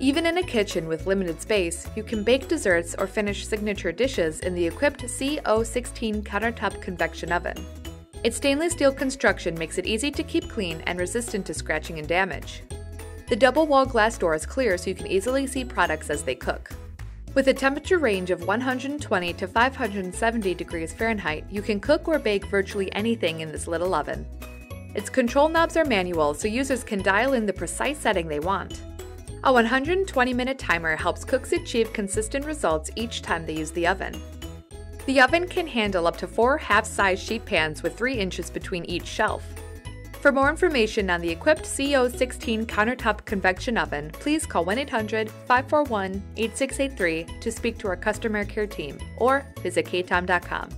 Even in a kitchen with limited space, you can bake desserts or finish signature dishes in the eQuipped CO16 countertop convection oven. Its stainless steel construction makes it easy to keep clean and resistant to scratching and damage. The double wall glass door is clear so you can easily see products as they cook. With a temperature range of 120 to 570 degrees Fahrenheit, you can cook or bake virtually anything in this little oven. Its control knobs are manual so users can dial in the precise setting they want. A 120 minute timer helps cooks achieve consistent results each time they use the oven. The oven can handle up to four half-size sheet pans with 3 inches between each shelf. For more information on the eQuipped CO16 countertop convection oven, please call 1 800 541 8683 to speak to our customer care team or visit katom.com.